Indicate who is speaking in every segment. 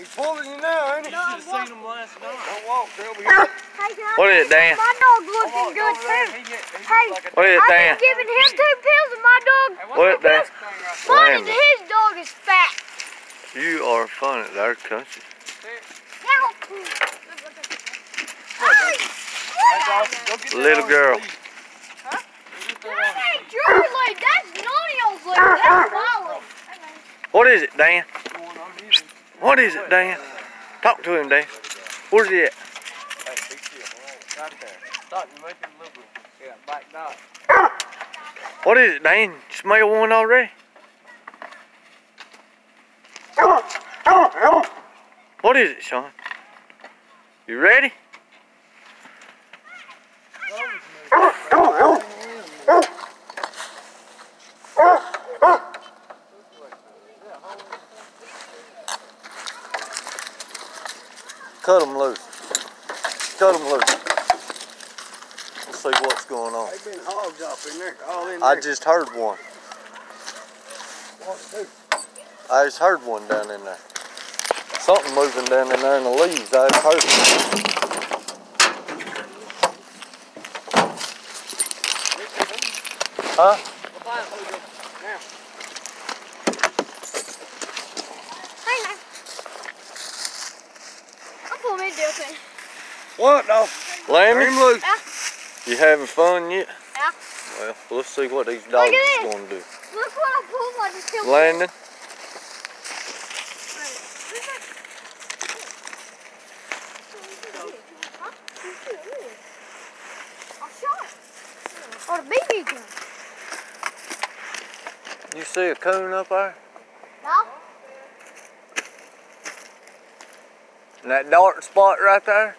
Speaker 1: He's pulling you now, ain't he?
Speaker 2: You should have seen him last night.
Speaker 1: Don't walk, they'll be here.
Speaker 3: Hey,
Speaker 4: What is it, Dan?
Speaker 3: My dog looking good too. Hey,
Speaker 4: What is it,
Speaker 3: I've
Speaker 4: Dan?
Speaker 3: been giving him two pills and my dog.
Speaker 4: What is it, Dan?
Speaker 3: Mine
Speaker 4: Lamb.
Speaker 3: is his dog is fat.
Speaker 4: You are fun at our country.
Speaker 3: Now,
Speaker 4: Little girl.
Speaker 3: That ain't your leg. That's Nonio's leg. That's my leg.
Speaker 4: What is it, Dan? What is it, Dan? Talk to him, Dan. Where's he at?
Speaker 1: Right.
Speaker 4: What is it, Dan? Smell one already? What is it, Sean? You ready? Cut them loose. Cut them loose. Let's see what's going on.
Speaker 1: They've been hogs up in there, all in
Speaker 4: I just heard one.
Speaker 1: What to?
Speaker 4: I just heard one down in there. Something moving down in there in the leaves. I just heard it. Huh?
Speaker 3: Hang on. I'm pulling me deal thing.
Speaker 1: What, dog?
Speaker 4: Lammy,
Speaker 1: Turn him loose.
Speaker 4: you having fun yet?
Speaker 3: Yeah.
Speaker 4: Well, let's see what these dogs
Speaker 3: this.
Speaker 4: is going to do.
Speaker 3: Look what I pulled. I just killed
Speaker 4: Landon,
Speaker 3: Or the BB gun.
Speaker 4: you see a coon up there?
Speaker 3: No?
Speaker 4: In that dark spot right there?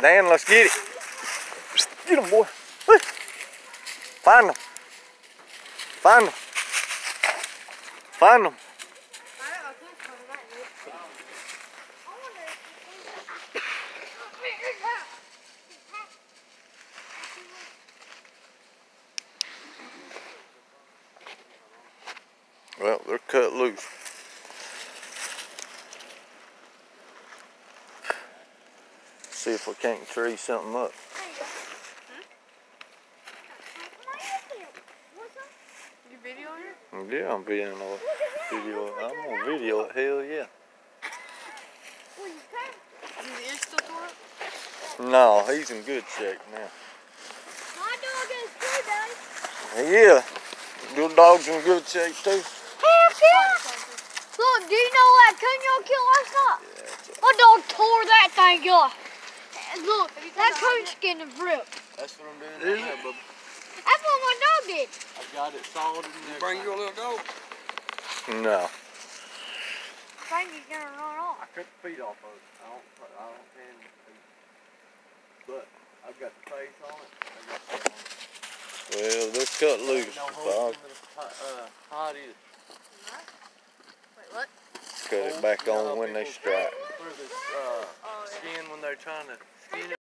Speaker 4: Dan, let's get it. Get him, boy. Find him. Find him. Find him. Well, they're cut loose. See if we can't tree something up.
Speaker 3: You videoing it?
Speaker 4: Yeah, I'm videoing all video. I'm gonna video it. Hell yeah.
Speaker 3: Well, you can.
Speaker 2: Is still tore up?
Speaker 4: No, he's in good shape now.
Speaker 3: My dog is too, Daddy.
Speaker 4: Yeah, your dog's in good shape too.
Speaker 3: Heck yeah! Look, do you know that coon you killed last night?
Speaker 4: Yeah, it's
Speaker 3: My dog tore that thing up. Look, that coon skin is ripped.
Speaker 4: That's what I'm doing
Speaker 1: Is
Speaker 4: now. Bubba.
Speaker 3: That's what my dog did.
Speaker 4: I got it solid in there.
Speaker 1: Bring your little dog.
Speaker 4: No.
Speaker 3: I think he's gonna run off.
Speaker 1: I cut the feet off of it. I don't, put- I don't hand the feet. But I've got the face on it. I got that on it.
Speaker 4: Well, they're cut loose.
Speaker 1: No
Speaker 4: dog.
Speaker 1: holes in the uh, hide either.
Speaker 4: Cut it back on when they strike.
Speaker 1: Where this uh, skin when they're trying to skin it.